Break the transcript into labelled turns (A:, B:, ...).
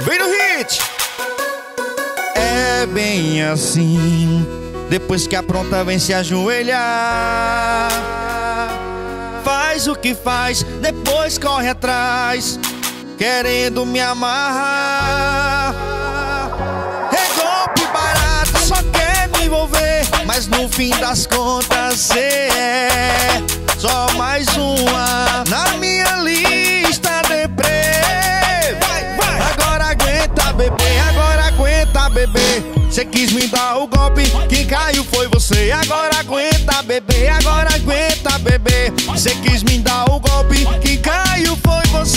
A: Vem no hit! É bem assim. Depois que apronta, vem se ajoelhar. Faz o que faz, depois corre atrás, querendo me amarrar. É golpe barato, só quer me envolver. Mas no fim das contas, cê é só mais uma na bebê. Você quis me dar o golpe, quem caiu foi você. Agora aguenta, bebê, agora aguenta, bebê. Você quis me dar o golpe, quem caiu foi você.